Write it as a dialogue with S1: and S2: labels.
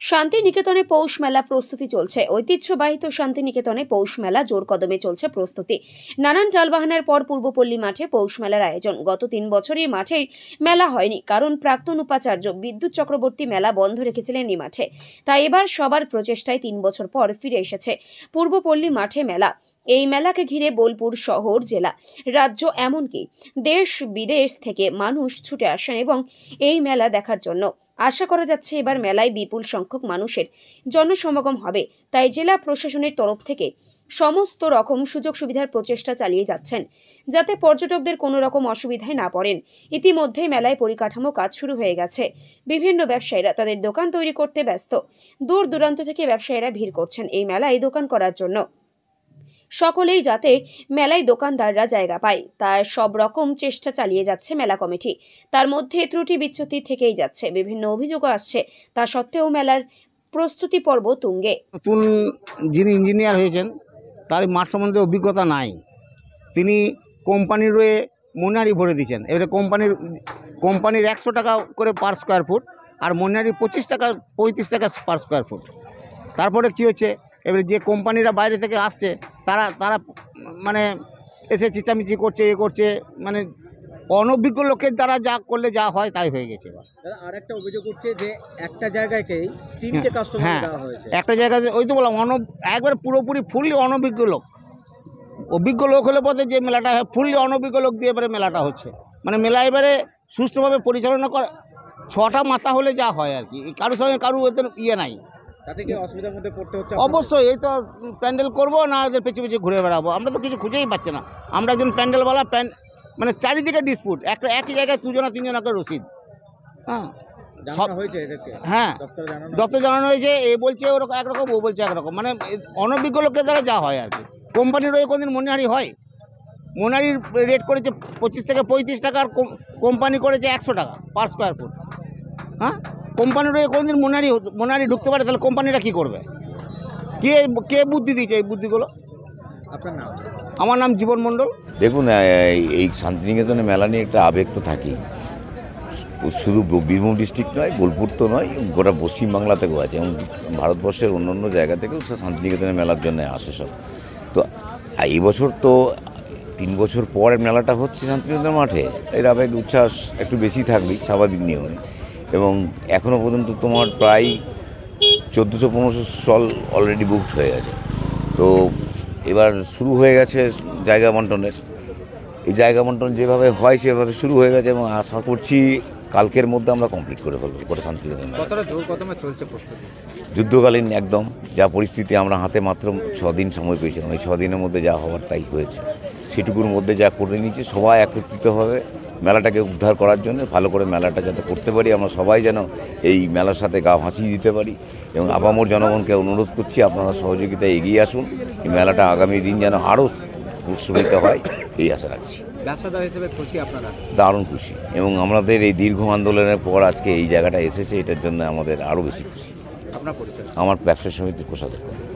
S1: শান্তিনিকেতনে পৌষ মেলা প্রস্তুতি চলছে। ঐতিহ্যবাহিত শান্তিনিকেতনে পৌষ মেলা জোর কদমে চলছে প্রস্তুতি। নানান যানবাহনের পর পূর্বপল্লী মাঠে পৌষ মেলার আয়োজন। গত তিন বছরই মাঠেই মেলা হয়নি, কারণ প্রাক্তন উপাচার্য বিদ্যুৎ চক্রবর্তী মেলা বন্ধ রেখেছিলেন এই মাঠে। তাই এবার সবার প্রচেষ্টায় তিন বছর পর ফিরে এসেছে। পূর্বপল্লী মাঠে মেলা এই মেলাকে ঘিরে বোলপুর শহর, জেলা, রাজ্য এমনকি দেশ বিদেশ থেকে মানুষ ছুটে আসেন এবং এই মেলা দেখার জন্য। আশা করা যাচ্ছে এবার মেলায় বিপুল সংখ্যক মানুষের জনসমাগম হবে। তাই জেলা প্রশাসনের তরফ থেকে সমস্ত রকম সুযোগ সুবিধার প্রচেষ্টা চালিয়ে যাচ্ছেন, যাতে পর্যটকদের কোনো রকম অসুবিধায় না পড়েন। ইতিমধ্যেই মেলায় পরিকাঠামো কাজ শুরু হয়ে গেছে। বিভিন্ন ব্যবসায়ীরা তাদের দোকান তৈরি করতে ব্যস্ত। দূর দূরান্ত থেকে ব্যবসায়ীরা ভিড় করছেন এই মেলায় দোকান করার জন্য। সকলেই যাতে মেলায় দোকানদাররা জায়গা পায়। তার সব রকম চেষ্টা চালিয়ে যাচ্ছে মেলা কমিটি। তার মধ্যে ত্রুটি বিচ্যুতি থেকেই যাচ্ছে। বিভিন্ন অভিযোগও আসছে। তা সত্ত্বেও মেলার প্রস্তুতি পর্ব তুঙ্গে।
S2: নতুন যিনি ইঞ্জিনিয়ার হয়েছেন, তার মাঠ সম্বন্ধে অভিজ্ঞতা নাই। তিনি কোম্পানির রয়ে মনারি ভরে দিয়েছেন। এবারে কোম্পানির কোম্পানির একশো টাকা করে পার স্কোয়ার ফুট আর মনারি পঁচিশ টাকা, পঁয়ত্রিশ টাকা পার স্কোয়ার ফুট তারপরে কি হচ্ছে এবারে যে কোম্পানিরা বাইরে থেকে আসছে তারা তারা মানে এসে চেঁচামেচি করছে এ করছে মানে অনভিজ্ঞ লোকের দ্বারা যা করলে যা হয় তাই হয়ে গেছে
S3: আর একটা অভিযোগ উঠছে যে একটা জায়গাকেই তিনটে কাস্টমার
S2: হ্যাঁ। একটা জায়গাতে ওই তো বললাম অন একবারে পুরোপুরি ফুললি অনভিজ্ঞ লোক। অভিজ্ঞ লোক হলে পথে যে মেলাটা হয় ফুললি অনভিজ্ঞ লোক দিয়ে এবারে মেলাটা হচ্ছে। মানে মেলা এবারে সুষ্ঠুভাবে পরিচালনা করা ছটা মাথা হলে যা হয় আর কি। কারোর সঙ্গে কারও এদের ইয়ে নাই।
S3: তাতে কি অসুবিধার মধ্যে পড়তে হচ্ছে
S2: অবশ্যই এই তো প্যান্ডেল করব না এদের পেছনে পেছনে ঘুরে বেড়াবো। আমরা তো কিছু খুঁজেই পাচ্ছি না। আমরা একজন প্যান্ডেলওয়ালা প্যান মানে চারিদিকে ডিসপুট একটা একই জায়গায় দুজনা তিনজন একটা রসিদ। হ্যাঁ। সব-
S3: হয়েছে
S2: হ্যাঁ।
S3: দপ্তর জানানো
S2: হয়েছে? এ বলছে ওরকম একরকম ও বলছে একরকম। মানে অনভিজ্ঞ লোকের দ্বারা যা হয় আর কি। কোম্পানির ওই কোনদিন মনিহারি হয়? মনিহারির রেট করেছে পঁচিশ থেকে পঁয়ত্রিশ টাকা আর কোম- কোম্পানি করেছে একশো টাকা পার স্কোয়ার ফুট হ্যাঁ? কোম্পানির ওই কোনদিন মোনারি মনিহারি ঢুকতে পারে তাহলে কোম্পানিটা কী করবে? কে কে বুদ্ধি দিয়েছে এই বুদ্ধিগুলো?
S3: আপনার নাম?
S2: আমার নাম জীবন মণ্ডল।
S4: দেখুন এই- এই শান্তিনিকেতনে মেলা নিয়ে একটা আবেগ তো থাকেই। শুধু বীরভূম ডিস্ট্রিক্ট নয় বোলপুর তো নয় গোটা পশ্চিমবাংলা থেকেও আছে এবং ভারতবর্ষের অন্য অন্য জায়গা থেকেও সব শান্তিনিকেতনের মেলার জন্য আসে সব। তো এই বছর তো তিন বছর পর মেলাটা হচ্ছে শান্তিনিকেতন মাঠে। এর আবেগ উচ্ছ্বাস একটু বেশি থাকবেই স্বাভাবিক নিয়মে। এবং এখনও পর্যন্ত তোমার প্রায় চোদ্দোশো, পনেরোশো স্টল অলরেডি বুকড হয়ে গেছে। তো এবার শুরু হয়ে গেছে জায়গা বন্টনের। এই জায়গা বন্টন যেভাবে হয় সেভাবে শুরু হয়ে গেছে এবং আশা করছি কালকের মধ্যে আমরা কমপ্লিট করে ফেলব গোটা শান্তিনিকেতন যুদ্ধকালীন একদম যা পরিস্থিতি আমরা হাতে মাত্র ছ দিন সময় পেয়েছিলাম। এই ছ দিনের মধ্যে যা হওয়ার তাই হয়েছে। সেটুকুর মধ্যে যা করে নিয়েছি সবাই একত্রিতভাবে মেলাটাকে উদ্ধার করার জন্য ভালো করে মেলাটা যাতে করতে পারি। আমরা সবাই যেন এই মেলার সাথে গা ভাসিয়ে দিতে পারি এবং আপামর জনগণকে অনুরোধ করছি আপনারা সহযোগিতায় এগিয়ে আসুন। এই মেলাটা আগামী দিন যেন আরও উৎসবিত হয় এই আশা রাখছি।
S3: ব্যবসাদার হিসেবে খুশি আপনারা?
S4: দারুণ খুশি। এবং আমাদের এই দীর্ঘ আন্দোলনের পর আজকে এই জায়গাটা এসেছে এটার জন্য আমাদের আরও বেশি খুশি।
S3: আপনার পরিচয়?
S4: আমার ব্যবসা সমিতির কোষাধ্যক্ষ।